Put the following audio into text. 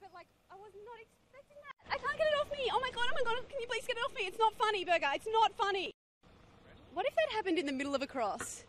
but like I was not expecting that. I can't get it off me. Oh my god, oh my god, can you please get it off me? It's not funny, Burger. It's not funny. What if that happened in the middle of a cross?